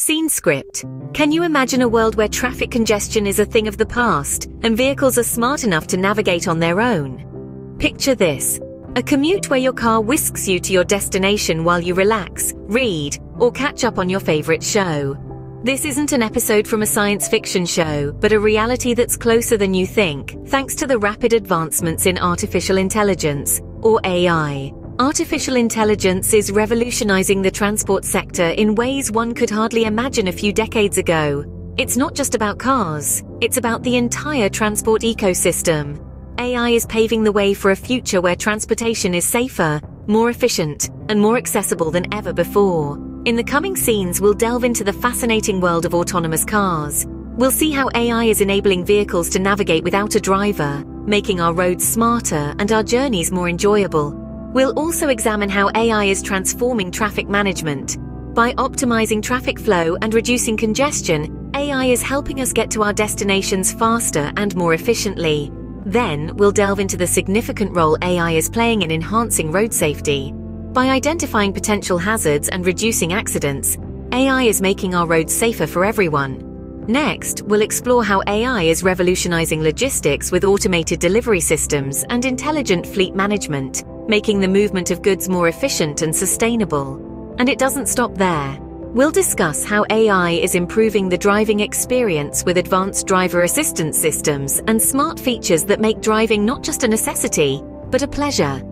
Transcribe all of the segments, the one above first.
Scene script. Can you imagine a world where traffic congestion is a thing of the past and vehicles are smart enough to navigate on their own? Picture this. A commute where your car whisks you to your destination while you relax, read, or catch up on your favorite show. This isn't an episode from a science fiction show, but a reality that's closer than you think, thanks to the rapid advancements in artificial intelligence, or AI. Artificial intelligence is revolutionizing the transport sector in ways one could hardly imagine a few decades ago. It's not just about cars, it's about the entire transport ecosystem. AI is paving the way for a future where transportation is safer, more efficient, and more accessible than ever before. In the coming scenes, we'll delve into the fascinating world of autonomous cars. We'll see how AI is enabling vehicles to navigate without a driver, making our roads smarter and our journeys more enjoyable. We'll also examine how AI is transforming traffic management. By optimizing traffic flow and reducing congestion, AI is helping us get to our destinations faster and more efficiently. Then, we'll delve into the significant role AI is playing in enhancing road safety. By identifying potential hazards and reducing accidents, AI is making our roads safer for everyone. Next, we'll explore how AI is revolutionizing logistics with automated delivery systems and intelligent fleet management making the movement of goods more efficient and sustainable. And it doesn't stop there. We'll discuss how AI is improving the driving experience with advanced driver assistance systems and smart features that make driving not just a necessity, but a pleasure.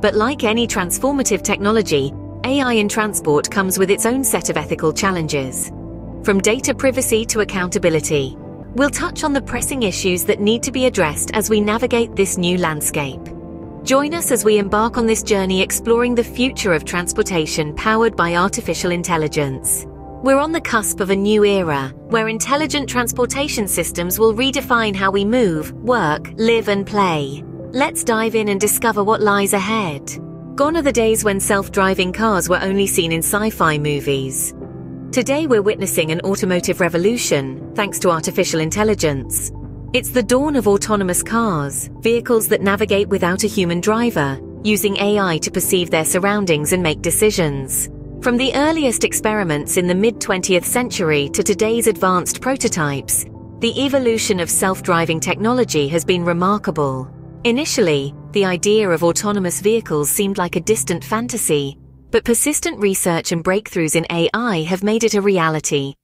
But like any transformative technology, AI in transport comes with its own set of ethical challenges. From data privacy to accountability, we'll touch on the pressing issues that need to be addressed as we navigate this new landscape. Join us as we embark on this journey exploring the future of transportation powered by artificial intelligence. We're on the cusp of a new era, where intelligent transportation systems will redefine how we move, work, live and play. Let's dive in and discover what lies ahead. Gone are the days when self-driving cars were only seen in sci-fi movies. Today we're witnessing an automotive revolution, thanks to artificial intelligence. It's the dawn of autonomous cars, vehicles that navigate without a human driver, using AI to perceive their surroundings and make decisions. From the earliest experiments in the mid-20th century to today's advanced prototypes, the evolution of self-driving technology has been remarkable. Initially, the idea of autonomous vehicles seemed like a distant fantasy, but persistent research and breakthroughs in AI have made it a reality,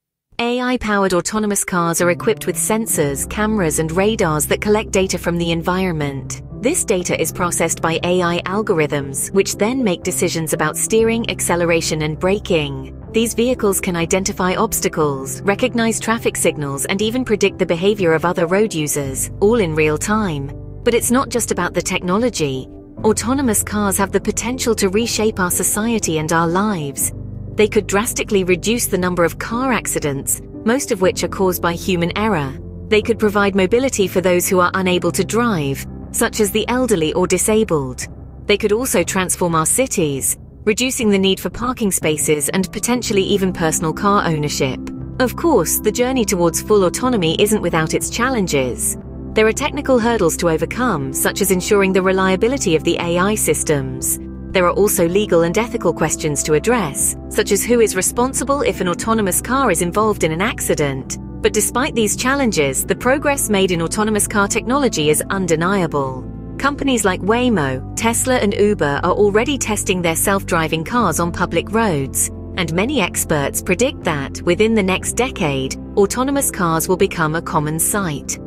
AI-powered autonomous cars are equipped with sensors, cameras and radars that collect data from the environment. This data is processed by AI algorithms, which then make decisions about steering, acceleration and braking. These vehicles can identify obstacles, recognize traffic signals and even predict the behavior of other road users, all in real time. But it's not just about the technology. Autonomous cars have the potential to reshape our society and our lives. They could drastically reduce the number of car accidents, most of which are caused by human error. They could provide mobility for those who are unable to drive, such as the elderly or disabled. They could also transform our cities, reducing the need for parking spaces and potentially even personal car ownership. Of course, the journey towards full autonomy isn't without its challenges. There are technical hurdles to overcome, such as ensuring the reliability of the AI systems, there are also legal and ethical questions to address, such as who is responsible if an autonomous car is involved in an accident. But despite these challenges, the progress made in autonomous car technology is undeniable. Companies like Waymo, Tesla and Uber are already testing their self-driving cars on public roads, and many experts predict that, within the next decade, autonomous cars will become a common sight.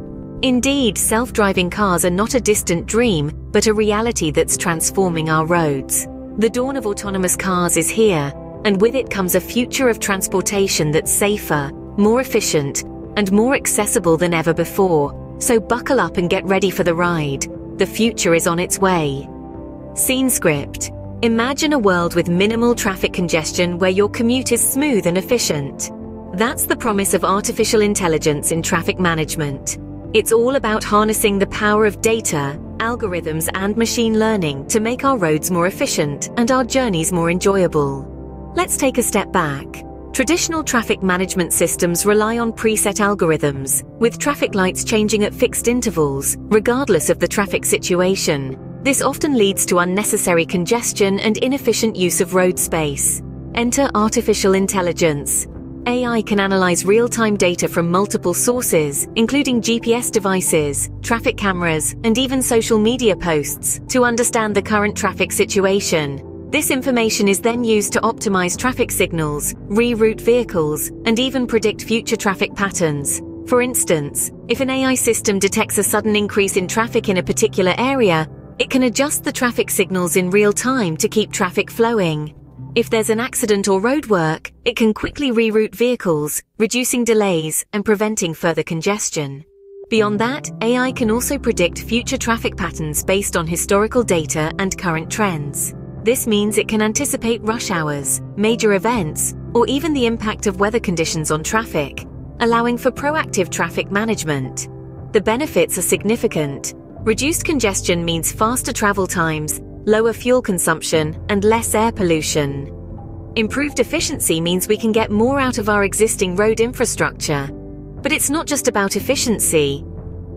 Indeed, self-driving cars are not a distant dream, but a reality that's transforming our roads. The dawn of autonomous cars is here, and with it comes a future of transportation that's safer, more efficient, and more accessible than ever before. So buckle up and get ready for the ride. The future is on its way. Scene script. Imagine a world with minimal traffic congestion where your commute is smooth and efficient. That's the promise of artificial intelligence in traffic management. It's all about harnessing the power of data, algorithms and machine learning to make our roads more efficient and our journeys more enjoyable. Let's take a step back. Traditional traffic management systems rely on preset algorithms, with traffic lights changing at fixed intervals, regardless of the traffic situation. This often leads to unnecessary congestion and inefficient use of road space. Enter artificial intelligence. AI can analyze real-time data from multiple sources, including GPS devices, traffic cameras, and even social media posts, to understand the current traffic situation. This information is then used to optimize traffic signals, reroute vehicles, and even predict future traffic patterns. For instance, if an AI system detects a sudden increase in traffic in a particular area, it can adjust the traffic signals in real time to keep traffic flowing. If there's an accident or roadwork, it can quickly reroute vehicles, reducing delays and preventing further congestion. Beyond that, AI can also predict future traffic patterns based on historical data and current trends. This means it can anticipate rush hours, major events, or even the impact of weather conditions on traffic, allowing for proactive traffic management. The benefits are significant. Reduced congestion means faster travel times, lower fuel consumption, and less air pollution. Improved efficiency means we can get more out of our existing road infrastructure. But it's not just about efficiency.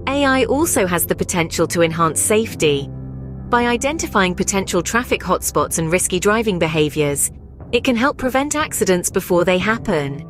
AI also has the potential to enhance safety. By identifying potential traffic hotspots and risky driving behaviors, it can help prevent accidents before they happen.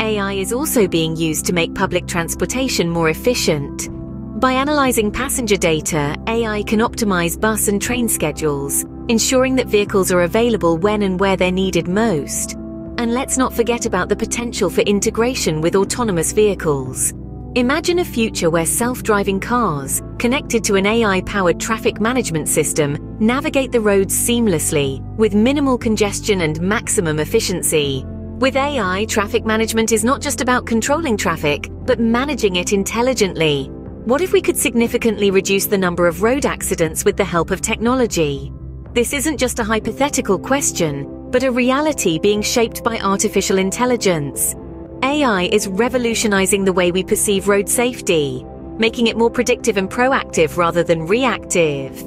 AI is also being used to make public transportation more efficient. By analyzing passenger data, AI can optimize bus and train schedules, ensuring that vehicles are available when and where they're needed most. And let's not forget about the potential for integration with autonomous vehicles. Imagine a future where self-driving cars, connected to an AI-powered traffic management system, navigate the roads seamlessly, with minimal congestion and maximum efficiency. With AI, traffic management is not just about controlling traffic, but managing it intelligently, what if we could significantly reduce the number of road accidents with the help of technology? This isn't just a hypothetical question, but a reality being shaped by artificial intelligence. AI is revolutionizing the way we perceive road safety, making it more predictive and proactive rather than reactive.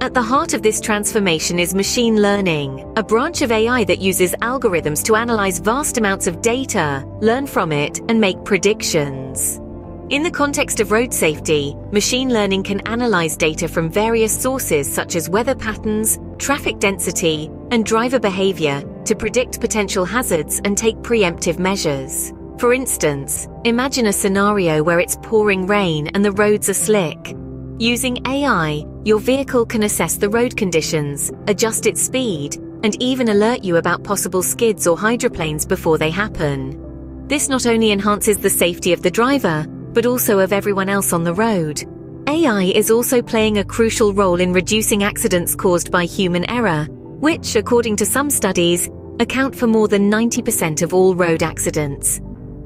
At the heart of this transformation is machine learning, a branch of AI that uses algorithms to analyze vast amounts of data, learn from it, and make predictions. In the context of road safety, machine learning can analyze data from various sources such as weather patterns, traffic density, and driver behavior to predict potential hazards and take preemptive measures. For instance, imagine a scenario where it's pouring rain and the roads are slick. Using AI, your vehicle can assess the road conditions, adjust its speed, and even alert you about possible skids or hydroplanes before they happen. This not only enhances the safety of the driver, but also of everyone else on the road. AI is also playing a crucial role in reducing accidents caused by human error, which, according to some studies, account for more than 90% of all road accidents.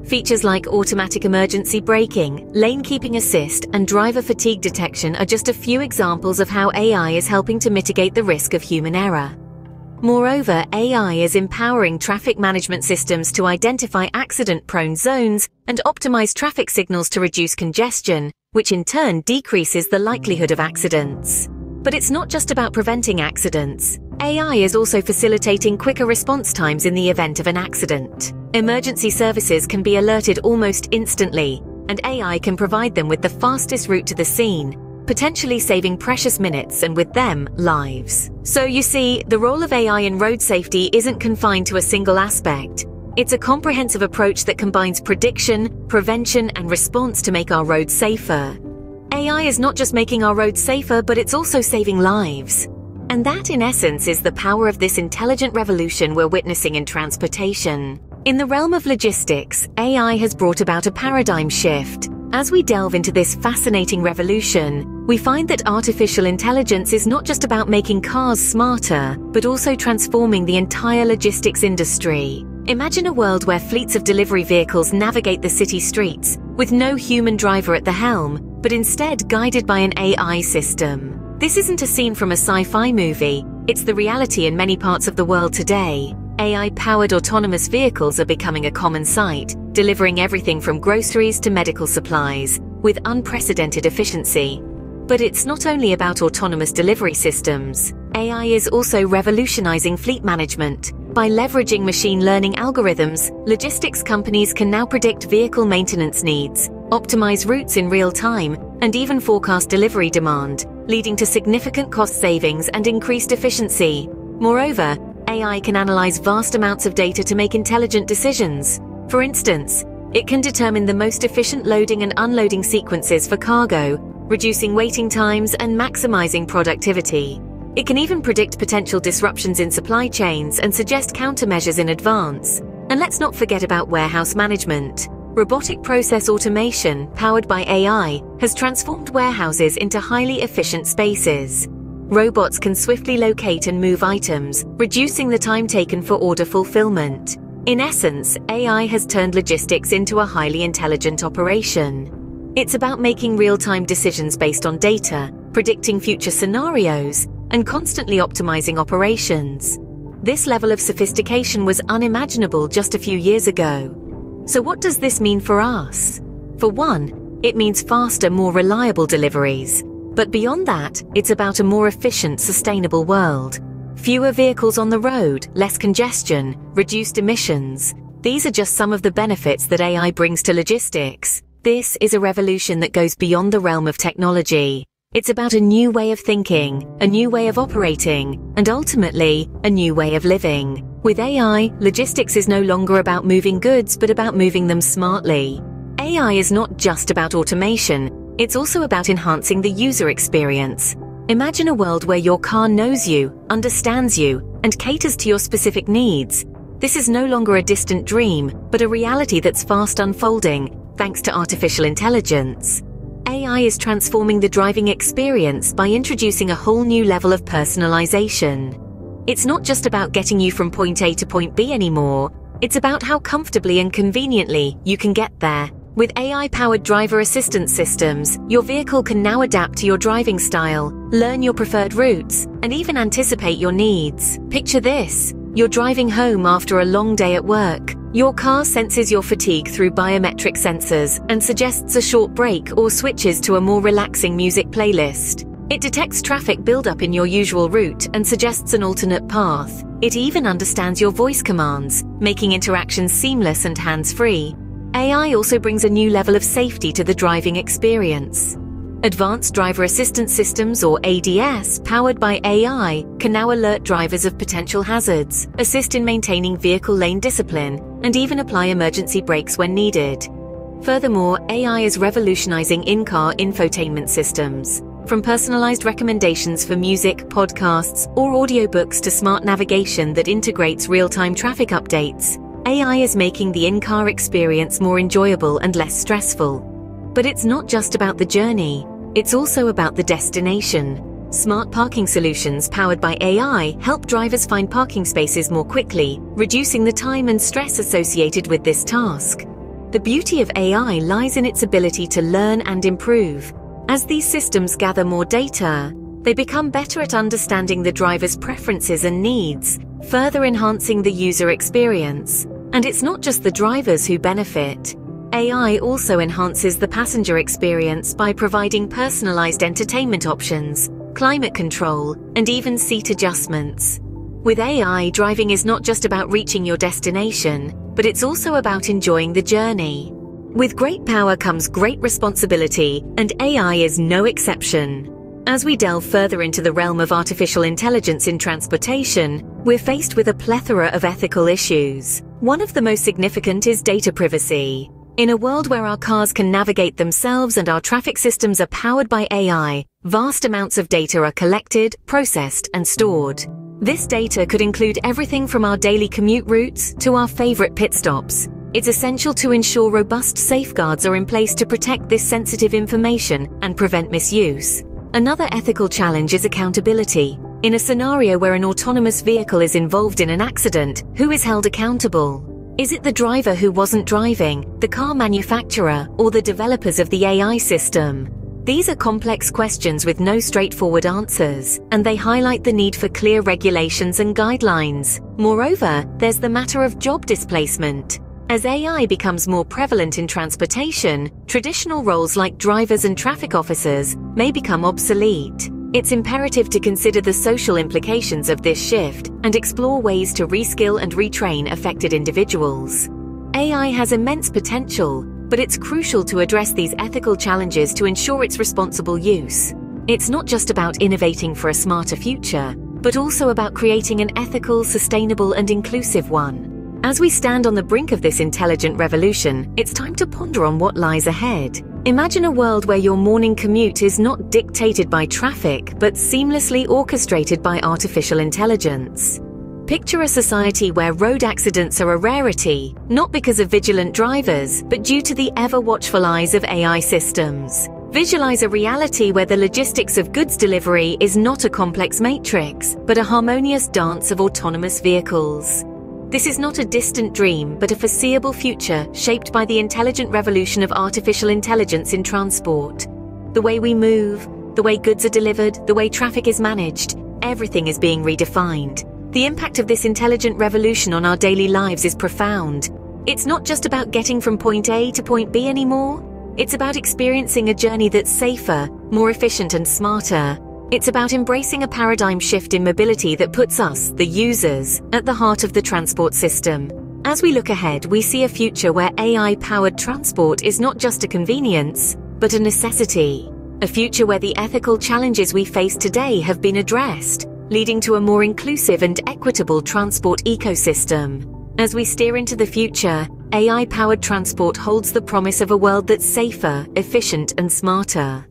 Features like automatic emergency braking, lane keeping assist, and driver fatigue detection are just a few examples of how AI is helping to mitigate the risk of human error. Moreover, AI is empowering traffic management systems to identify accident-prone zones and optimize traffic signals to reduce congestion, which in turn decreases the likelihood of accidents. But it's not just about preventing accidents. AI is also facilitating quicker response times in the event of an accident. Emergency services can be alerted almost instantly, and AI can provide them with the fastest route to the scene, potentially saving precious minutes and with them, lives. So you see, the role of AI in road safety isn't confined to a single aspect. It's a comprehensive approach that combines prediction, prevention, and response to make our roads safer. AI is not just making our roads safer, but it's also saving lives. And that, in essence, is the power of this intelligent revolution we're witnessing in transportation. In the realm of logistics, AI has brought about a paradigm shift. As we delve into this fascinating revolution, we find that artificial intelligence is not just about making cars smarter, but also transforming the entire logistics industry. Imagine a world where fleets of delivery vehicles navigate the city streets, with no human driver at the helm, but instead guided by an AI system. This isn't a scene from a sci-fi movie, it's the reality in many parts of the world today. AI-powered autonomous vehicles are becoming a common sight, delivering everything from groceries to medical supplies, with unprecedented efficiency. But it's not only about autonomous delivery systems. AI is also revolutionizing fleet management. By leveraging machine learning algorithms, logistics companies can now predict vehicle maintenance needs, optimize routes in real time, and even forecast delivery demand, leading to significant cost savings and increased efficiency. Moreover, AI can analyze vast amounts of data to make intelligent decisions. For instance, it can determine the most efficient loading and unloading sequences for cargo, reducing waiting times and maximizing productivity. It can even predict potential disruptions in supply chains and suggest countermeasures in advance. And let's not forget about warehouse management. Robotic process automation, powered by AI, has transformed warehouses into highly efficient spaces. Robots can swiftly locate and move items, reducing the time taken for order fulfillment. In essence, AI has turned logistics into a highly intelligent operation. It's about making real-time decisions based on data, predicting future scenarios, and constantly optimizing operations. This level of sophistication was unimaginable just a few years ago. So what does this mean for us? For one, it means faster, more reliable deliveries. But beyond that, it's about a more efficient, sustainable world. Fewer vehicles on the road, less congestion, reduced emissions. These are just some of the benefits that AI brings to logistics. This is a revolution that goes beyond the realm of technology. It's about a new way of thinking, a new way of operating, and ultimately, a new way of living. With AI, logistics is no longer about moving goods, but about moving them smartly. AI is not just about automation, it's also about enhancing the user experience. Imagine a world where your car knows you, understands you, and caters to your specific needs. This is no longer a distant dream, but a reality that's fast unfolding, thanks to artificial intelligence. AI is transforming the driving experience by introducing a whole new level of personalization. It's not just about getting you from point A to point B anymore, it's about how comfortably and conveniently you can get there. With AI-powered driver assistance systems, your vehicle can now adapt to your driving style, learn your preferred routes, and even anticipate your needs. Picture this. You're driving home after a long day at work. Your car senses your fatigue through biometric sensors and suggests a short break or switches to a more relaxing music playlist. It detects traffic buildup in your usual route and suggests an alternate path. It even understands your voice commands, making interactions seamless and hands-free. AI also brings a new level of safety to the driving experience. Advanced Driver Assistance Systems, or ADS, powered by AI, can now alert drivers of potential hazards, assist in maintaining vehicle lane discipline, and even apply emergency brakes when needed. Furthermore, AI is revolutionizing in-car infotainment systems. From personalized recommendations for music, podcasts, or audiobooks to smart navigation that integrates real-time traffic updates, AI is making the in-car experience more enjoyable and less stressful. But it's not just about the journey, it's also about the destination. Smart parking solutions powered by AI help drivers find parking spaces more quickly, reducing the time and stress associated with this task. The beauty of AI lies in its ability to learn and improve. As these systems gather more data, they become better at understanding the driver's preferences and needs, further enhancing the user experience. And it's not just the drivers who benefit. AI also enhances the passenger experience by providing personalized entertainment options, climate control, and even seat adjustments. With AI, driving is not just about reaching your destination, but it's also about enjoying the journey. With great power comes great responsibility, and AI is no exception. As we delve further into the realm of artificial intelligence in transportation, we're faced with a plethora of ethical issues. One of the most significant is data privacy. In a world where our cars can navigate themselves and our traffic systems are powered by AI, vast amounts of data are collected, processed, and stored. This data could include everything from our daily commute routes to our favorite pit stops. It's essential to ensure robust safeguards are in place to protect this sensitive information and prevent misuse. Another ethical challenge is accountability. In a scenario where an autonomous vehicle is involved in an accident, who is held accountable? Is it the driver who wasn't driving, the car manufacturer, or the developers of the AI system? These are complex questions with no straightforward answers, and they highlight the need for clear regulations and guidelines. Moreover, there's the matter of job displacement. As AI becomes more prevalent in transportation, traditional roles like drivers and traffic officers may become obsolete. It's imperative to consider the social implications of this shift and explore ways to reskill and retrain affected individuals. AI has immense potential, but it's crucial to address these ethical challenges to ensure its responsible use. It's not just about innovating for a smarter future, but also about creating an ethical, sustainable, and inclusive one. As we stand on the brink of this intelligent revolution, it's time to ponder on what lies ahead. Imagine a world where your morning commute is not dictated by traffic, but seamlessly orchestrated by artificial intelligence. Picture a society where road accidents are a rarity, not because of vigilant drivers, but due to the ever watchful eyes of AI systems. Visualize a reality where the logistics of goods delivery is not a complex matrix, but a harmonious dance of autonomous vehicles. This is not a distant dream, but a foreseeable future shaped by the intelligent revolution of artificial intelligence in transport. The way we move, the way goods are delivered, the way traffic is managed, everything is being redefined. The impact of this intelligent revolution on our daily lives is profound. It's not just about getting from point A to point B anymore. It's about experiencing a journey that's safer, more efficient and smarter. It's about embracing a paradigm shift in mobility that puts us, the users, at the heart of the transport system. As we look ahead, we see a future where AI powered transport is not just a convenience, but a necessity. A future where the ethical challenges we face today have been addressed, leading to a more inclusive and equitable transport ecosystem. As we steer into the future, AI powered transport holds the promise of a world that's safer, efficient, and smarter.